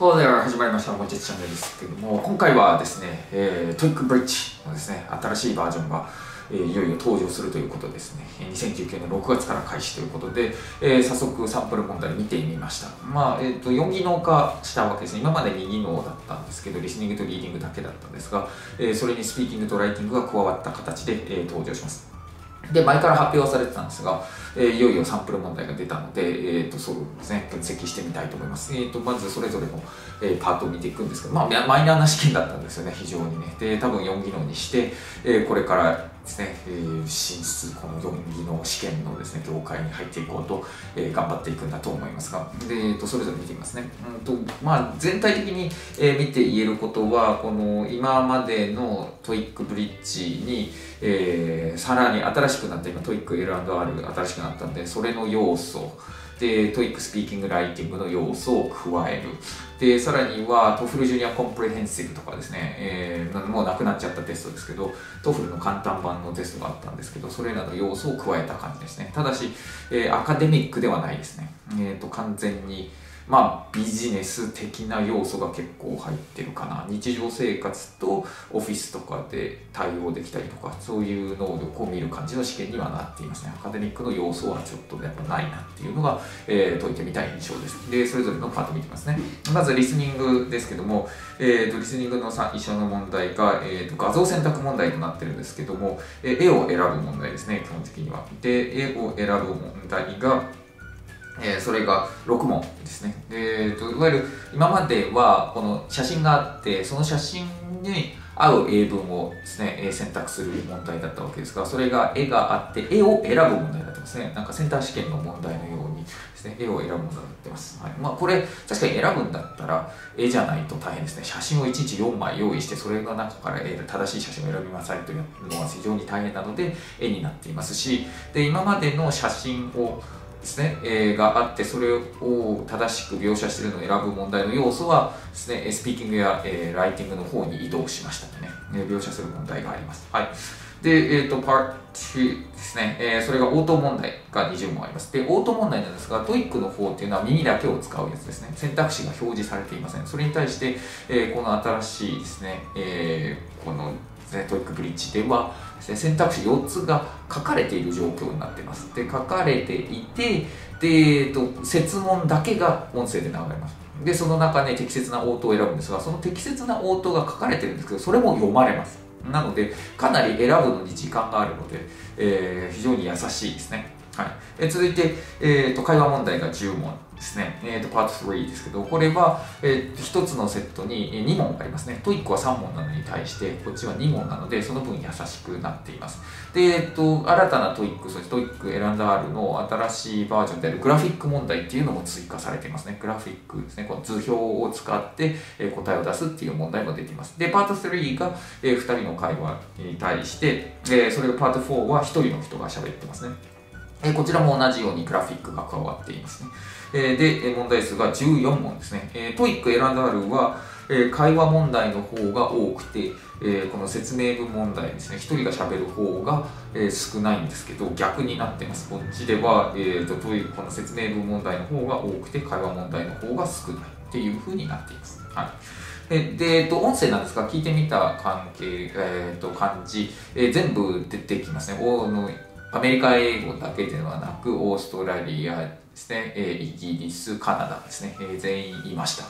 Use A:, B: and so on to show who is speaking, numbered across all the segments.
A: Hello there! 始まりました。もちチャンネルですけども、今回はですね、えー、 TOEIC Bridge のですね、新しいバージョンが、えー、いよいよ登場するということですね。2019年6月から開始ということで、えー、早速サンプル問題見てみました。まあ、えっ、ー、と、4技能化したわけですね。今まで2技能だったんですけど、リスニングとリーディングだけだったんですが、えー、それにスピーキングとライティングが加わった形で、えー、登場します。で、前から発表はされてたんですが、えー、いよいよサンプル問題が出たので、えーと、そうですね、分析してみたいと思います。えーと、まずそれぞれの、えー、パートを見ていくんですけど、まあ、マイナーな試験だったんですよね、非常にね。で、多分4技能にして、えー、これからですね、えー、進出、この4技能試験のですね、業界に入っていこうと、えー、頑張っていくんだと思いますが、で、えーと、それぞれ見てみますね。うんとまあ、全体的に、えー、見て言えることは、この今までの TOEIC Bridge に、えー、さらに新しくなった今トイック L&R 新しくなったんでそれの要素で TOEIC スピーキングライティングの要素を加える。でさらには TOEFL Junior Comprehensive とかですね、えー、もうなくなっちゃったテストですけど TOEFL の簡単版のテストがあったんですけどそれらの要素を加えた感じですね。ただし、えー、アカデミックではないですね、えーと完全にまあビジネス的な要素が結構入ってるかな。日常生活とオフィスとかで対応できたりとかそういう能力を見る感じの試験にはなっていますね。アカデミックの要素はちょっとやっぱないなっていうのが、えー、解いてみたい印象です。でそれぞれのパート見てますね。まずリスニングですけども、えーと、リスニングの一緒の問題が、えーと、画像選択問題となってるんですけども、えー、絵を選ぶ問題ですね基本的には。で絵を選ぶ問題がえー、それが6問ですね。えーと、いわゆる今まではこの写真があってその写真に合う英文をですね選択する問題だったわけですがそれが絵があって絵を選ぶ問題になってますね。なんかセンター試験の問題のようにですね絵を選ぶ問題になってます、はい。まあ、これ確かに選ぶんだったら絵じゃないと大変ですね。写真を1日4枚用意してそれの中から正しい写真を選びなさいというのは非常に大変なので絵になっていますしで今までの写真をですね、えー、があってそれを正しく描写しているのを選ぶ問題の要素はですねスピーキングや、えー、ライティングの方に移動しましたね、えー、描写する問題があります。はいで、えっ、ー、と、パート2ですね、えー、それが応答問題が20問あります。で、応答問題なんですが、 TOEIC の方っていうのは耳だけを使うやつですね。選択肢が表示されていません。それに対して、えー、この新しいですね、えー、このね、 TOEIC Bridge ではです、ね、選択肢4つが書かれている状況になってます。で、書かれていて、で、えっと、設問だけが音声で流れます。で、その中で、ね、適切な応答を選ぶんですが、その適切な応答が書かれてるんですけど、それも読まれます。なので、かなり選ぶのに時間があるので、えー、非常に優しいですね。はい、え続いて、えーと、会話問題が10問ですね。えーと、パート3ですけど、これは、えー、1つのセットに2問ありますね。 TOEICは3問なのに対して、こっちは2問なので、その分優しくなっています。で、えーと、新たなトイック、そしてトイック L&R の新しいバージョンであるグラフィック問題っていうのも追加されていますね。グラフィックですね。この図表を使って、答えを出すっていう問題も出ています。で、パート3が、えー、2人の会話に対して、えー、それがパート4は1人の人が喋ってますね。えこちらも同じようにグラフィックが加わっていますね。えで、問題数が14問ですね。えトイック L&R は、え会話問題の方が多くて、えこの説明文問題ですね、1人がしゃべる方が、え少ないんですけど、逆になってます。こっちでは、えーと、とこの説明文問題の方が多くて、会話問題の方が少ないっていうふうになっています。はいで、えっと、音声なんですが、聞いてみた感じ、えっ、と、漢字、えー、全部出てきますね。おのアメリカ英語だけではなく、オーストラリアですね、イギリス、カナダですね、全員いました、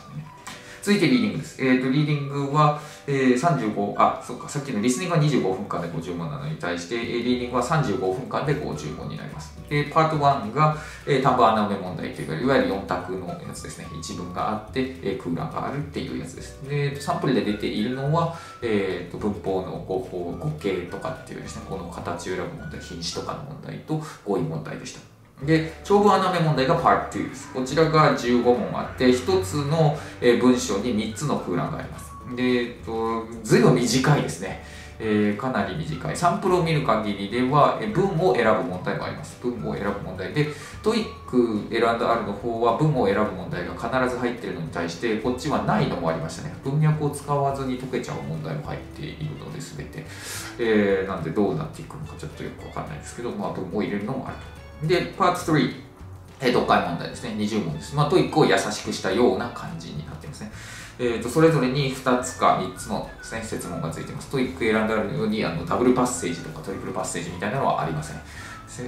A: 続いてリーディングです。えっ、ー、と、リーディングは、えー、35、あ、そうか、さっきのリスニングは25分間で50問なのに対して、えー、リーディングは35分間で50問になります。で、パート1が、えー、単語穴埋め問題というか、いわゆる4択のやつですね。一文があって、えー、空欄があるっていうやつです。で、サンプルで出ているのは、えーと、文法の語法、語形とかっていうですね、この形を選ぶ問題、品詞とかの問題と語彙問題でした。で、長文穴埋め問題が Part 2です。こちらが15問あって、1つの文章に3つの空欄があります。で、えっと、ずいぶん短いですね。えー、かなり短い。サンプルを見る限りでは、え文を選ぶ問題もあります。文を選ぶ問題で、 TOEIC L&R の方は文を選ぶ問題が必ず入っているのに対して、こっちはないのもありましたね。文脈を使わずに解けちゃう問題も入っているので、すべて。えー、なんでどうなっていくのかちょっとよくわかんないですけど、まあ、文を入れるのもあると。で、パート3。え読解問題ですね。20問です。まあ、 TOEICを優しくしたような感じになってますね。えーと、それぞれに2つか3つのです、ね、質問がついています。トイック選んだようにあの double passage とか triple passage みたいなのはありません。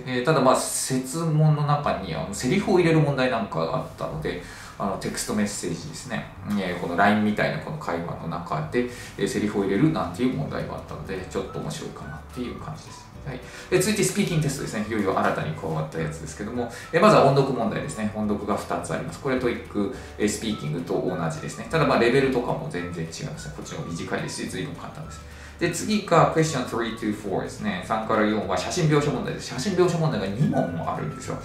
A: えー、ただまあ、設問の中にあのセリフを入れる問題なんかがあったので、あの text message ですね、えー、この LINE みたいなこの会話の中で、えー、セリフを入れるなんていう問題があったので、ちょっと面白いかなっていう感じです。はい、で続いてスピーキングテストですね。いよいよ新たに加わったやつですけども、えまずは音読問題ですね。音読が2つあります。これ TOEIC、えスピーキングと同じですね。ただまレベルとかも全然違いますね。こっちも短いですし、随分簡単です。で、次が question 3 to 4ですね。3から4は写真描写問題です。写真描写問題が2問もあるんですよ。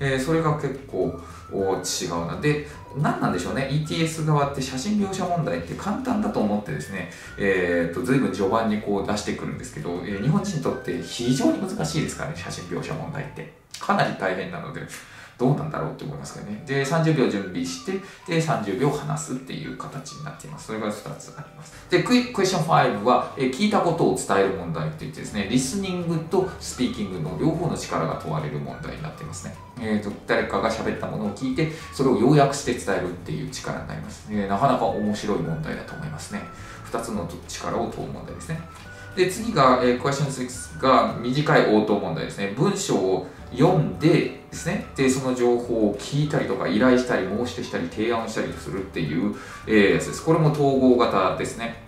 A: えー、それが結構違うな。で、何なんでしょうね。ETS 側って写真描写問題って簡単だと思ってですね、えー、と、随分序盤にこう出してくるんですけど、えー、日本人にとって非常に難しいですからね、写真描写問題って。かなり大変なので、どうなんだろうって思いますけどね。で、30秒準備して、で、30秒話すっていう形になっています。それが2つあります。で、クイクエスチョン5は、え聞いたことを伝える問題って言ってですね、リスニングとスピーキングの両方の力が問われる問題になっていますね。えーと、誰かが喋ったものを聞いて、それを要約して伝えるっていう力になります。えー、なかなか面白い問題だと思いますね。2つの力を問う問題ですね。で、次が、えー、Question 6が短い応答問題ですね。文章を読んでですね、で、その情報を聞いたりとか、依頼したり、申し出したり、提案したりするっていう、えー、やつです。これも統合型ですね。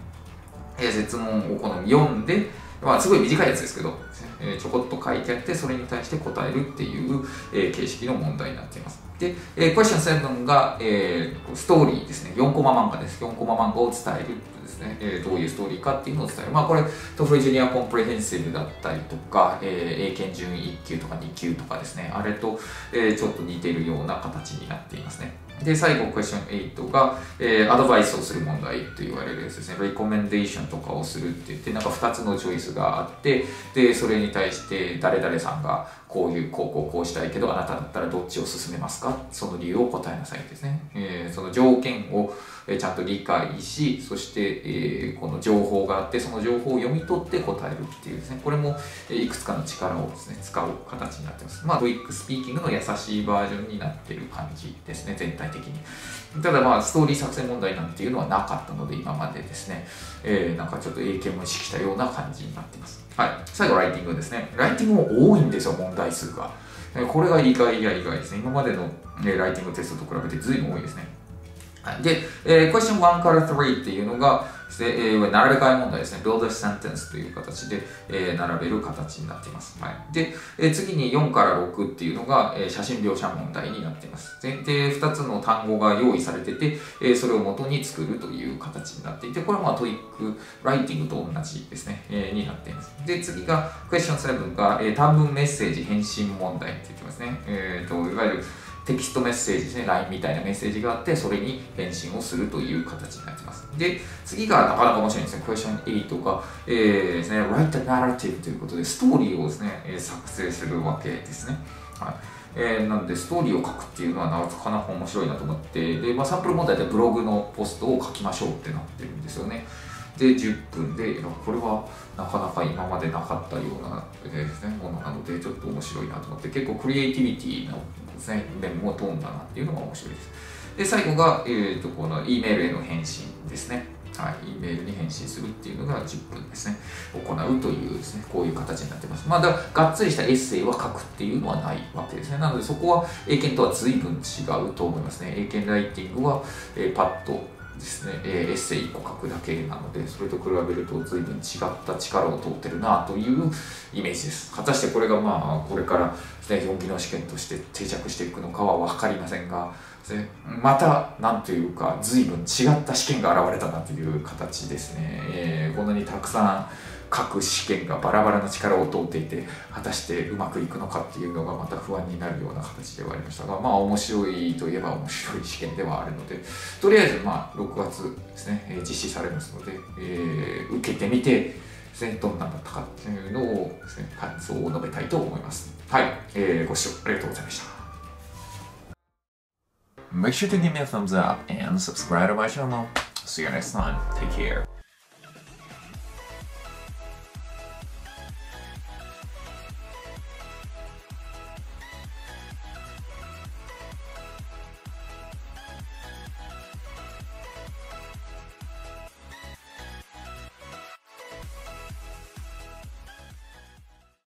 A: えー、説問をこの読んで、まあ、すごい短いやつですけど、え、ちょこっと書いてあって、それに対して答えるっていう、え、形式の問題になっています。で、えー、Question 7が、えー、ストーリーですね。4コマ漫画です。4コマ漫画を伝えるですね、えー、どういうストーリーかっていうのを伝える。まあこれ、 TOEFL Junior Comprehensive だったりとか、えー、英検準1級とか2級とかですね、あれと、えー、ちょっと似てるような形になっていますね。で、最後、クエスチョン8が、えー、アドバイスをする問題と言われるやつですね。 recommendation とかをするって言って、なんか2つのチョイスがあって、で、それに対して誰々さんがこういう、こうこうこうしたいけど、あなただったらどっちを進めますか？その理由を答えなさいですね。えー、その条件をちゃんと理解し、そして、え、この情報があって、その情報を読み取って答えるっていうですね、これもいくつかの力をですね、使う形になってます。まあ、 TOEIC Speaking の優しいバージョンになってる感じですね、全体的に。ただまあ、ストーリー作成問題なんていうのはなかったので、今までですね、えー、なんかちょっと英検も意識したような感じになってます。はい。最後、ライティングですね。ライティングも多いんですよ、問題数が。これが意外や意外ですね。今までのライティングテストと比べて随分多いですね。で、えー、question 1から3っていうのが、でえー、並べ替え問題ですね。build a sentence という形で、えー、並べる形になっています。はい、で、えー、次に4から6っていうのが、えー、写真描写問題になっています。で、で2つの単語が用意されてて、えー、それを元に作るという形になっていて、これはまあ TOEICライティングと同じですね、えー、になっています。で、次が question 7が、えー、短文メッセージ返信問題って言ってますね。えーと、いわゆるテキストメッセージですね、LINE みたいなメッセージがあって、それに返信をするという形になってます。で、次がなかなか面白いんですね。Question 8が、えー、ですね、Write a narrative ということで、ストーリーをですね、え作成するわけですね。はいえー、なので、ストーリーを書くっていうのはなかなか面白いなと思って、で、まあ、サンプル問題でブログのポストを書きましょうってなってるんですよね。で、10分で、これはなかなか今までなかったような、えー、ですね、ものなので、ちょっと面白いなと思って、結構クリエイティビティのですね、面も飛んだなっていうのが面白いです。で、最後が、えーと、この E メールへの返信ですね。はい、E メールに返信するっていうのが10分ですね。行うというですね、こういう形になってます。ま、だがっつりしたエッセイは書くっていうのはないわけですね。なので、そこは英検とは随分違うと思いますね。英検ライティングは、えー、パッとですね、えー、エッセイ1個書くだけなので、それと比べると随分違った力を通ってるなというイメージです。果たしてこれがまあ、これからね、本気の試験として定着していくのかは分かりませんが、また、なんというか、随分違った試験が現れたなという形ですね。えー、こんなにたくさん各試験がバラバラな力を通っていて、果たしてうまくいくのかっていうのがまた不安になるような形ではありましたが、まあ面白いといえば面白い試験ではあるので、とりあえずまあ6月ですね、実施されますので、えー、受けてみて、ですね、どんなんだったかっていうのをですね、感想を述べたいと思います。はい、えー、ご視聴ありがとうございました。Make sure to give me a thumbs up and subscribe to my channel. See you next time. Take care.